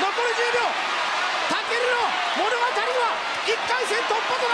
残り10秒。武尊の物語は1回戦突破となる